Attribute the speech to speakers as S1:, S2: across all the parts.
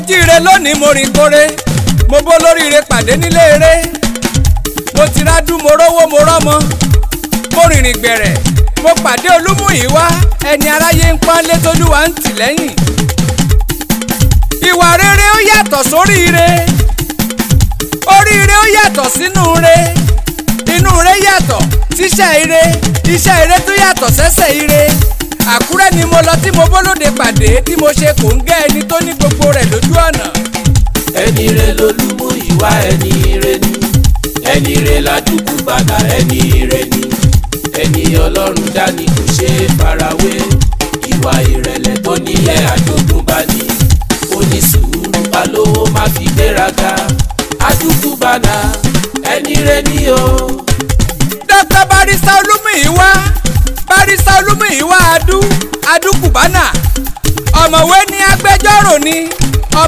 S1: mo jíire lónìí mo rìn kore mo bó lóríire pàdé nílé eré mo ti rádú mo rówó mo rọ́mọ mo rìnrìn gbẹ̀rẹ̀ mo pàdé olúmúyíwá ẹni aráyé ń pọ́n létolúwa ń tì lẹ́yìn ìwà rere ó yàtọ̀ sóríire oríire ó yàtọ̀ sínú re inú re yàtọ̀ tíṣà ire iṣẹ́ ire tó yàtọ̀ sẹ́sẹ̀ ire àkúrẹ́ ni mo lọ tí mo bólóde pàdé tí mo ṣe kò ń gẹ́ ẹni tó ní gbogbo rẹ̀ lójú ọ̀nà. ẹni rẹ lolúmú ìwà ẹni rẹ ni ẹni rẹ
S2: lajúkú gbàgà ẹni rẹ ni ẹni ọlọ́run dání kò ṣe é farawé ìwà ìrẹ̀lẹ̀ tó nílẹ̀ àjogúnbá ni onísùúrù balówó má fi gbéraga ajúkú bàdà ẹni rẹ ni
S1: o.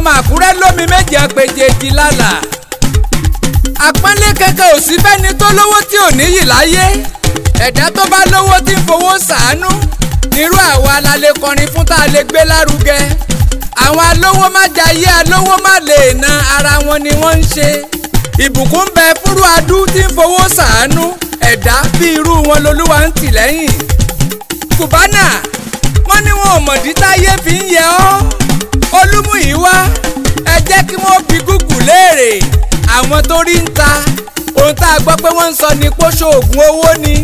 S1: ọmọ àkúrẹ́ lómi méje àpèjèjì lálà àpọ́nlé kankan ò sí fẹ́ni tó lówó tí ò níyì láyé ẹ̀dá tó bá lówó tí ń fowó sàánú irú àwa la lè kọrin fún tá a lè gbé lárugẹ àwọn alówó má jayé alówó má lè na ara wọn ni wọ́n ń ṣe ìbùkún bẹ fúrú adú tí ń fowó sàánú ẹ̀dá bí irú wọn lolúwa ń tì lẹ́yìn kùbánà wọ́n ní wọn ò mọ̀dí táyé fi ń yẹ ọ́ olúmúyìwá ẹ jẹ́ kí wọ́n bí gúgù léèrè àwọn tó rí ń ta ohun tá a gbọ́ pé wọ́n ń sọ ni pé ṣoògùn owó ni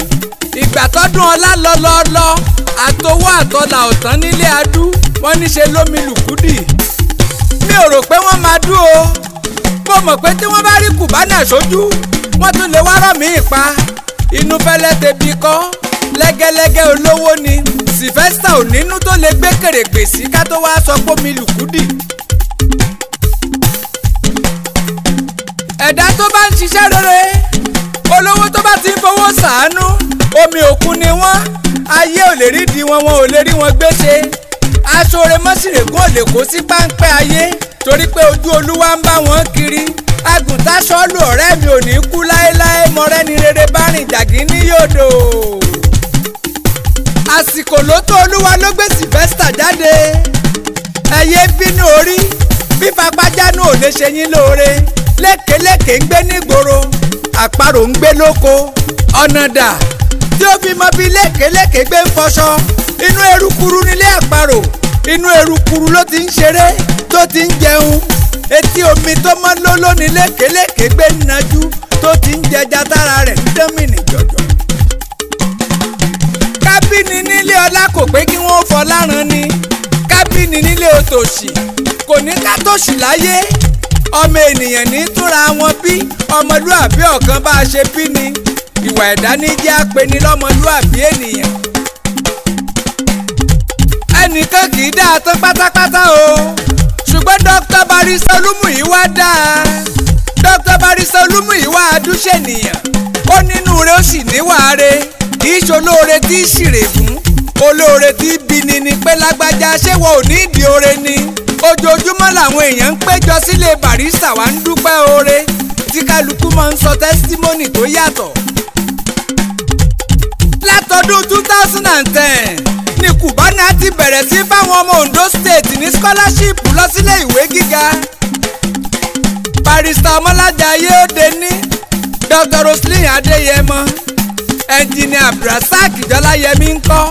S1: ìgbà tọ́dún ọlá lọ́lọ́lọ́ àtowó àtọlà ọ̀tán nílé adú wọ́n ní ṣe lómi lùkúdì mi ò rò pé wọ́n máa dú o mo mọ̀ pé tí wọ́n bá rí kùbánà sójú wọ́n tún lè wá rọ̀ mí ìpa inú fẹ́lẹ́ tẹbi kọ́ lẹ́gẹ́lẹ́gẹ́ olówó ni Sylvester ò nínú tó lè gbé kèrègbè sí ká tó wáá sọ pómi lùkúdì. ẹ̀dá tó bá ń ṣiṣẹ́ rere olówó tó bá ti ń fowó ṣàánú omi òkun ni wọ́n ayé ò lè rídi wọn wọn ò lè rí wọn gbéṣe aṣọ remọ́sìrègùn ò lè kó sí páńpẹ́ ayé torí pé ojú olúwa ń bá wọn kiri agùntàn sọ́ọ́lù ọ̀rẹ́ mi ò ní kú láéláé mọ́rẹ́ni rere bá rìn jàgínní yòdò àsìkò ló tó olúwa ló gbé Sylvester jáde ẹyẹ bínú orí fífapájánú ò lè ṣe yín lóore lékeléké ń gbé nígboro àparò ń gbé lóko ọ̀nà dà tí ó fi mọ bí lékeléké gbé ń fọṣọ inú erukuru nílé àparò inú erukuru ló ti ń ṣeré tó ti ń jẹun etí omi tó mọ́ lóló ní lékeléké gbé ń najú tó ti ń jẹja tára rẹ̀ ń dánmìnì jọ̀jọ̀ kábìnì nílé ọlá kò pé kí wọ́n fọlárun ni kábìnì nílé òtòṣì kò ní ká tòṣì láyé ọmọ ènìyàn ní túnra wọn bí ọmọlúàbí ọ̀kan bá a ṣe bí ni ìwà ẹ̀dá ní jẹ́ apẹni lọ́mọlúàbí ènìyàn ẹnìkan kì í dáa tán pátápátá o ṣùgbọ́n dókítà Barrister Olúmúyìí dáa dókítà Barrister Olúmúyìí adúṣe nìyàn ó nínú rẹ ó sì níwà rẹ ṣe olóore tí í ṣìrè fún olóore tí í bini ni pé lágbájá ṣé wọn ò ní ìdí oore ni ojoojúmọ́ làwọn èèyàn ń péjọ sílé barista wa ń dúpẹ́ oore tí kálukú máa ń sọ tẹ́sítímọ́nì tó yàtọ̀ látọdún two thousand and ten ni Cubana ti bẹ̀rẹ̀ sí fáwọn ọmọ Ondo State ní scholarship lọ sílé ìwé gíga barista Ọmọlájà Ayéòde ní dr roslyn adéyẹmọ ẹnjìnìà abdulrasaq jọláyẹmí ń kọ́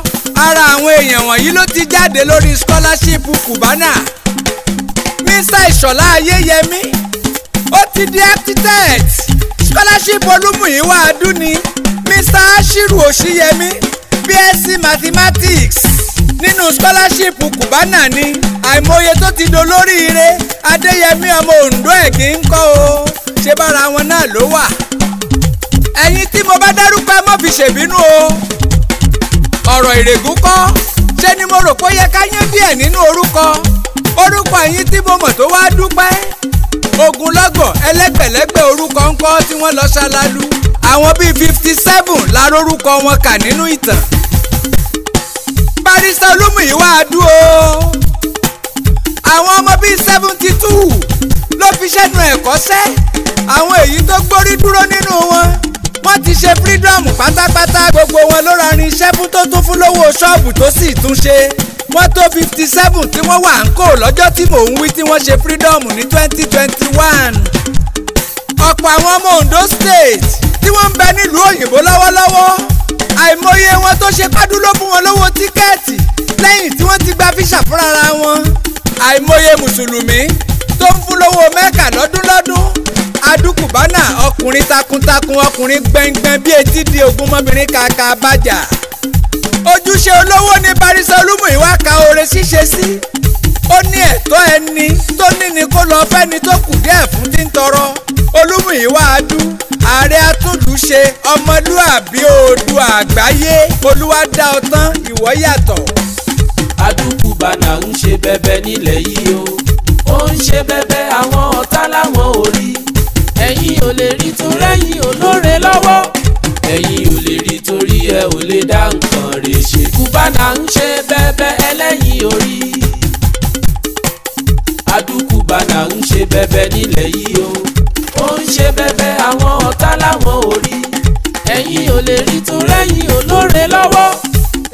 S1: ara àwọn èèyàn wọ̀nyí ló ti jáde lórí scholarship cubana mr ìṣọ̀lá ayéyẹmí ó ti di architect scholarship olúmúyíwá adúni mr ashiru òṣìyẹmí bsc mathematics nínú scholarship cubana ni àìmọye tó ti dolóríire adéyẹmí ọmọ ondo ẹ̀gín ń kọ́ o ṣe bára wọn náà ló wà ẹ̀yin tí mo bá dárúkọ ẹ má fi ṣèbínú o ọ̀rọ̀ ìrègùn kọ́ ṣé ni mo rò pé ó yẹ ká yán díẹ̀ nínú orúkọ orúkọ ẹ̀yin tí mo mọ̀ tó wá dúpẹ́ ogunlọ́gọ̀ ẹlẹ́gbẹ̀lẹ́gbẹ̀ orúkọ ńkọ́ tí wọ́n lọ ṣalalu àwọn bíi fifty seven lára orúkọ wọn kà nínú ìtàn barista olúmúyíwá adúó àwọn ọmọ bíi seventy two ló fi ṣẹ́nu ẹ̀kọ́ṣẹ́ àwọn èyí tó gbórí dúró nínú wọn wọ́n ti ṣe freedom pátápátá gbogbo wọn ló rarin iṣẹ́ fún tó tún fún lówó ṣọ́ọ̀bù tó sì tún ṣe wọ́n tó fifty seven tí wọ́n wà ń kó lọ́jọ́ tí mò ń wí tí wọ́n ṣe freedom ní twenty twenty one ọ̀pọ̀ àwọn ọmọ Ondo state tí wọ́n ń bẹ nílùú òyìnbó lọ́wọ́lọ́wọ́ àìmọye wọn tó ṣe pádú ló fún wọn lówó tíkẹ́ẹ̀tì lẹ́yìn tí wọ́n ti gba fíṣà fúnra wọn àìmọye mùsùlùmí tó ń fún lówó mẹ́kà lọ́dún lọ́dún adúkùbánà ọkùnrin takuntakun ọkùnrin gbẹngbẹn bíi etí di ogun mọ́bìnrin kàkà bàjà ojúṣe olówó ní barisa olúmúyíwá ka oore ṣíṣe sí ó ní ẹ̀tọ́ ẹni tó ní ni kó lọ fẹ́ni tó kù díẹ̀ fún tí ń tọrọ olúmúyíwá adú ààrẹ atúndúṣe ọmọlúàbí odò àgbáyé olúwa dá ọ tán ìwọ yàtọ̀. adúkùbánà ń ṣe bẹbẹ nílẹ̀ yìí o ó ń ṣe
S2: bẹbẹ àwọn ọ̀tá lè rí tún rẹ́yìn olóore lọ́wọ́ ẹ̀yin ò lè rí torí ẹ ò lè dá nǹkan rè ṣe kúbánà ń ṣe bẹ́ẹ̀bẹ́ ẹlẹ́yìn orí adúkùbánà ń ṣe bẹ́ẹ̀bẹ́ nílẹ̀ yìí o ó ń ṣe bẹ́ẹ̀bẹ́ àwọn ọ̀tá láwọn ò ẹ̀yin ò lè rí tún rẹ́yìn olóore lọ́wọ́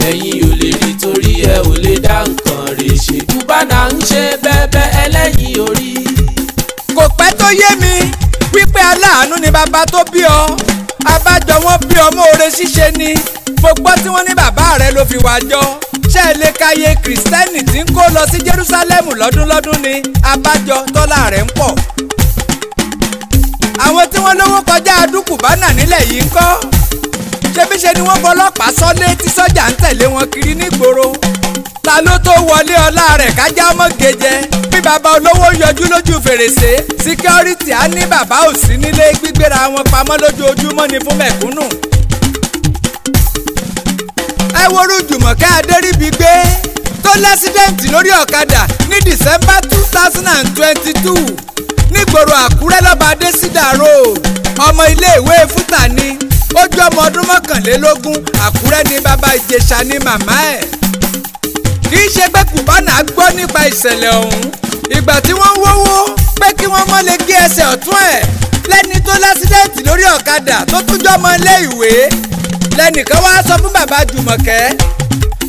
S2: ẹ̀yin ò lè rí torí ẹ ò lè dá nǹkan rè ṣe kúbánà ń ṣe bẹ́ẹ̀bẹ́ ẹlẹ́yìn orí.
S1: kò pẹ́ tó yé mi bàbá tó bí ọ abájọ wọn bí ọmọ òre ṣíṣe ni mo gbọ́ tí wọ́n ní bàbá rẹ ló fi wá jọ ṣé ẹ lè káyé kìrìsìtẹ́nì tí ń kó lọ sí Jerúsálẹ́mù lọ́dúnlọ́dún ni abájọ tọ́lá rẹ̀ ń pọ̀ àwọn tí wọ́n lówó kọjá adúkùbánà nílẹ̀ yìí ń kọ́ ṣebíṣe ni wọ́n fọlọ́pàá sọ́lé tí sọ́jà ń tẹ̀lé wọn kiri nígboro ta ló tó wọlé ọlá rẹ̀ kájá mọ́ gèjẹ bí bàbá olówó yọjú lójú fèrèsé síkírọ́rìtì á ní bàbá ò sí nílé gbígbéra wọn pamọ́ lójoojúmọ́ ni fún mẹ̀kúnnù. ẹ worú jùmọ̀kẹ́ adéríbi gbé tó lẹ́sídẹ̀ǹtì lórí ọ̀kadà ní dìsẹ́mbà two thousand and twenty two nígboro àkúrẹ́ lọ́ba adésídà road ọmọ iléèwé fúta ni ó jọmọ ọdún mọ́kànlélógún àkúrẹ́ ní bàbá ìjẹ̀ṣà ní màmá ẹ̀ kì í ṣe pé Cubana gbọ́ nípa ìṣẹ̀lẹ̀ ọ̀hún ìgbà tí wọ́n wówó pé kí wọ́n mọ́ lè gé ẹsẹ̀ ọ̀tún ẹ̀ lẹ́ni tó lásídẹ̀ẹ̀tì lórí ọ̀kadà tó tún jọmọ ilé ìwé lẹ́nìkan wá sọ fún bàbá Jùmọ̀kẹ́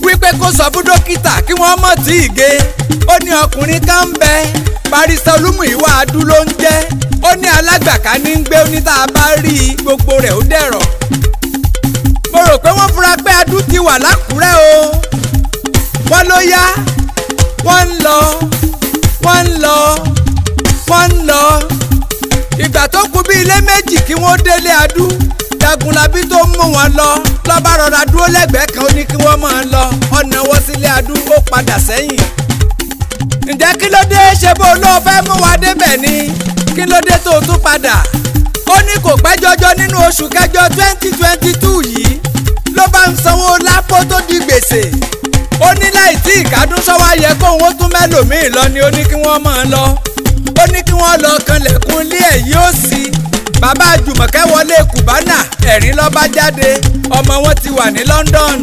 S1: wípé kó sọ fún dókítà kí wọ́n mọ̀ tí ì gé ó ní ọkùnrin kan ń bẹ barista Olúmúyìwá Adú ló ń jẹ́ ó ní alágbàká ní ń gbé ó ní tá a bá rí i gbogbo rẹ̀ ó dẹ̀rọ̀ mo rò pé wọ́n fura pé Adú ti wà lákùúrẹ́ o wọ́n ló yá wọ́n ń lọ wọ́n ń lọ wọ́n ń lọ ìgbà tó kù bí ilé méjì kí wọ́n délé adú jagunlabi tó mú wọn lọ lọ́ba rọra dúró lẹ́gbẹ̀ẹ́ kan ó ní kí wọ́n máa lọ ọ̀nà wọ́n sílé adú ó padà sẹ́yìn ǹjẹ́ kí ló dé ṣe bó ló fẹ́ mú wa débẹ̀ ni kí ló dé tó tún padà ó ní kò pẹ́ jọjọ nínú oṣù kẹjọ twenty twenty two yìí ló bá ń sanwó lápò tó di gbèsè ó ní láì tí ìkádùn sọ́wọ́ ayẹ kóhun ó tún mẹ́lòmíì lọ ni ó ní kí wọ́n máa lọ ó ní kí wọ́n lọ kanlẹ̀kùn ilé ẹ̀ yóò sí bàbá àjùmọ̀kẹ́ wọlé kùbánà ẹ̀rín ló bá jáde ọmọ wọn ti wà ní London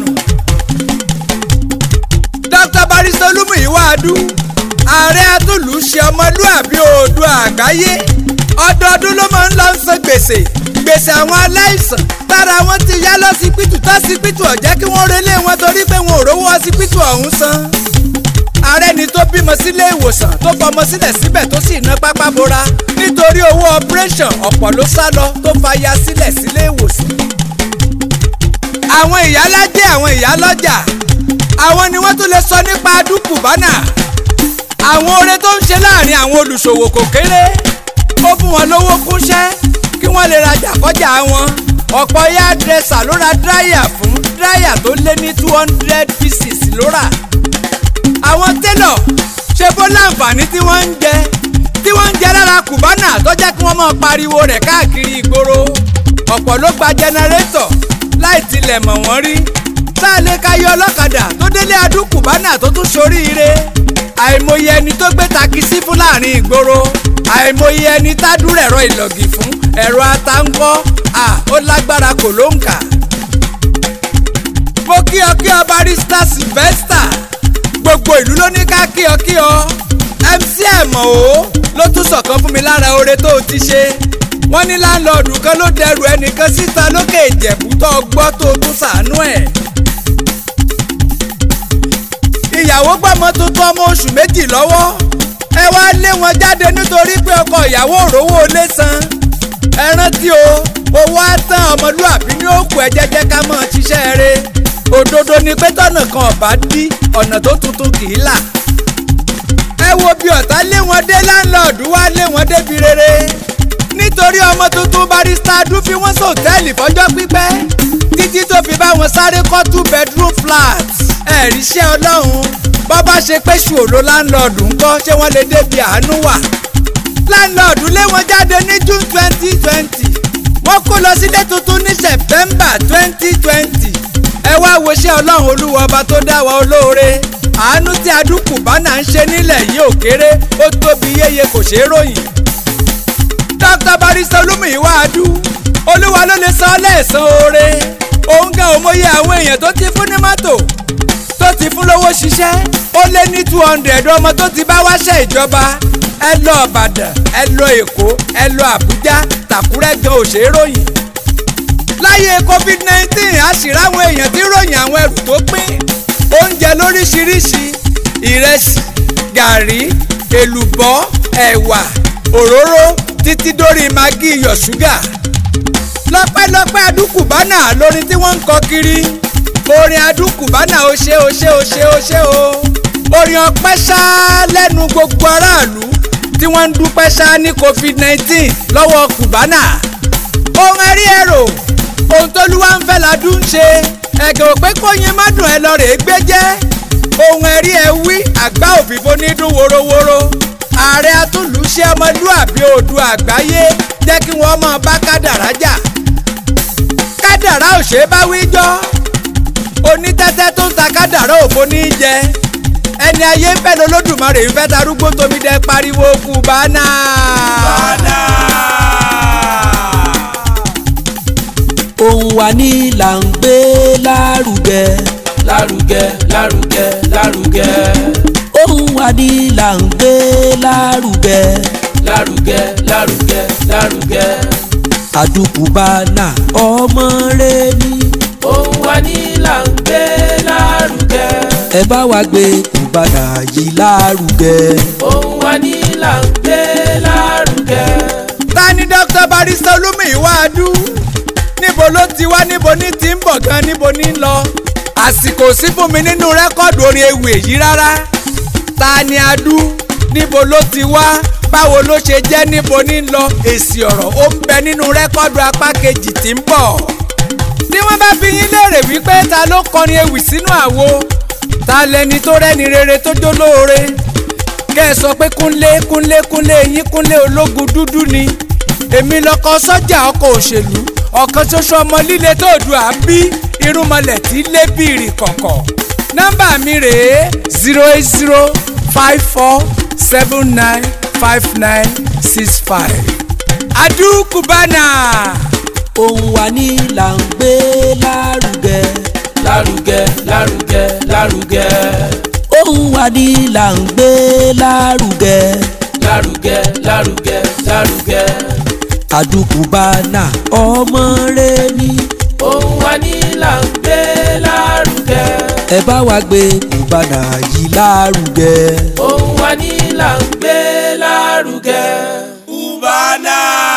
S1: Dr. Barrister Olúmúyìwá-Adú ààrẹ atúlù ṣe ọmọlúàbí oòdùà àgbáyé ọdọọdún ló máa ń lọ san gbèsè gbèsè àwọn aláìsàn lára wọn ti yá lọ́sibítù tọ́sibítù ọ̀jẹ́ kí wọ́n relé wọn torí pé wọn ò rówó ọsibítù ọ̀hún san. ààrẹ ni tó bímọ sílé ìwòsàn tó fọmọ sílẹ̀ síbẹ̀ tó sì ná pápá bora nítorí owó operation ọ̀pọ̀ ló sá lọ tó faya sílẹ̀ sílé ìwòsàn. àwọn ìyálájẹ àwọn ìyálọ́jà àwọn ni wọ́n tún lè sọ nípa dúkùbánà àwọn oore tó ń ṣe láàrin àwọn olùṣòwò kò kéré ó fún wọn lówó kúnṣẹ́ kí wọ́n lè rajà kọjá wọn ọ̀pọ̀ ya dẹ́sà ló ra dráyà fún dráyà tó lé ní two hundred pieces ló rà. àwọn télọ̀ ṣe bó láǹfààní tí wọ́n ń jẹ tí wọ́n ń jẹ lára kùbánà tó jẹ́ kí wọ́n máa pariwo rẹ̀ káàkiri ìgboro ọ̀pọ̀ ló gba jẹnẹrétọ̀ láì tilẹ̀ mọ̀ wọ́n rí tá a lè ka yọ ọlọ́kadà tó délé adúkùbánà tó tún soríire àìmọye ẹni tó gbé takisí fún láàrin ìgboro àìmọye ẹni tádúrẹ̀rọ ó lágbára kò ló ń kà. mo kí ọ kí ọ barista Sylvester gbogbo ìlú ló ní ká kí ọ kí ọ MC ẹ̀mọ́ o ló tún sọ̀kan fún mi lára oore tó o ti ṣe wọ́n ní láńlọ́ọ̀dù kan ló dẹrù ẹnìkan síta lókè ìjẹ̀bú tó gbọ́ tó tún sàánú ẹ̀. ìyàwó gbọ́mọ tuntun ọmọ oṣù méjì lọ́wọ́ ẹ wá lé wọn jáde nítorí pé ọkọ ìyàwó òrówó lé san ẹ rántí o owó àtàn ọmọlúàbí ní òkú ẹ jẹ́jẹ́ ká mọ̀ ṣiṣẹ́ rẹ̀ òdodo ni pé tọ́nà kan ọ̀bá dí ọ̀nà tó tuntun kì í là ẹ wo bí ọ̀tá lé wọn dé láńlọ́ọ̀dù wá lé wọn débi rere nítorí ọmọ tuntun barista dún fi wọ́n sòtẹ́ẹ̀lì fọ́jọ́ pípẹ́ títí tó fi bá wọn sáré kọ́ two bedroom flat ẹ̀rí iṣẹ́ ọlọ́run bọ́bá ṣe pé ṣòro láńlọ́ọ̀dù ń kọ́ ṣé wọ́n lè débi àánú wà láńlọ́ọ̀dù lé wọn jáde ní june twenty twenty wọ́n kó lọ sílé tuntun ní september twenty twenty ẹ wá wo iṣẹ́ ọlọ́run olúwa ọba tó dá wa olóore àánú tí adúkùbánà ń ṣe nílẹ̀ yìí ò kéré ó tóbi yéye kò ṣeé ròyìn. dr barista olúmúyíwá adú olúwa ló lè san lẹ́ẹ̀san oore òun gan òmòye àwọn èèyàn tó ti fún ní mọ́tò ti fún lówó ṣiṣẹ́ ó lé ní two hundred ọmọ tó ti bá wáṣẹ́ ìjọba ẹ lọ Ìbàdàn ẹ lọ Èkó ẹ lọ Àbújá tàkúrẹ́ òṣèròyìn láyé covid nineteen àṣìrá àwọn èèyàn tí ròyìn àwọn ẹrù tó pín oúnjẹ lóríṣiríṣi ìrẹsì gàrí èlùbọ́ ẹ̀wà òróró títí dórí magi iyọ̀ ṣúgà lọ́pẹ́lọpẹ́ adúkùbánà lórí tí wọ́n ń kọ kiri orin adúkùbánà ó ṣe ó ṣe ó ṣe ó ṣe o orin ọpẹ́ ṣá lẹ́nu gbogbo aráàlú tí wọ́n ń dúpẹ́ ṣá ní covid nineteen lọ́wọ́ kùbánà ohun ẹ̀rí ẹ̀rọ ohun tólúwa ń fẹ́ ládùn ń ṣe ẹ̀gẹ̀ òpé kóyin má dùn ẹ lọ rèé gbé jẹ́ ohun ẹ̀rí ẹ wí àgbá òfìfo ní dún worowóró ààrẹ atúlùṣe ọmọlúàbí oòdùà àgbáyé jẹ́ kí wọ́n mọ̀ bá kádàrá jà kádàrá òṣèbáwí onítẹ́tẹ́ tó ń ta kádàrá òfo ní í jẹ ẹni ayé ń bẹ̀rẹ̀ olódùmarè ń fẹ́ tarúgbó tómi dẹ pariwo kù bánà. bánà.
S2: ohun wa ní là ń gbé lárugẹ. lárugẹ lárugẹ lárugẹ. ohun wa ní là ń gbé lárugẹ. lárugẹ lárugẹ lárugẹ. àdùkù bánà ọmọ rẹ ni ohun wa ní là ń gbé lárugẹ. ẹ
S1: bá wa gbé ìbàdà yìí lárugẹ. ohun wa ní là ń gbé lárugẹ. ta ni dókítà barista Olúmúyìwá-Adú níbo ló ti wá níbo ní ti ń bọ̀ gan níbo ní lọ àsìkò sí fún mi nínú rẹ́kọ̀dù orin ewì èyí rárá ta ni Adú níbo ló ti wá báwo ló ṣe jẹ́ níbo ní lọ èsì ọ̀rọ̀ ó ń bẹ nínú rẹ́kọ̀dù apá kejì tí ń bọ̀ bí wọ́n bá bí yín léèrè wípé ta ló kọrin ewì sínú àwo ta lẹni tó rẹ́ni rere tó jó lóore kẹ́ ẹ sọ pé kúnlé kúnlé kúnlé yín kúnlé ológun dúdú ni èmi lọkọ sọ́jà ọkọ̀ òṣèlú ọ̀kan ṣoṣo ọmọ líle tó dùn à ń tí lé bìrì kọ̀kọ̀ nọ́mbà mi rèé zero eight zero five four seven nine five nine six five. Adu Cubana ohun wa ní
S2: là ń gbé lárugẹ. lárugẹ lárugẹ lárugẹ. ohun wa ní là ń gbé lárugẹ. lárugẹ lárugẹ lárugẹ. àdùkùbánà ọmọ rẹ ni. ohun wa ní là ń gbé lárugẹ. ẹ bá wa gbé kùbánà yìí lárugẹ. ohun wa ní là ń gbé lárugẹ. kùbánà.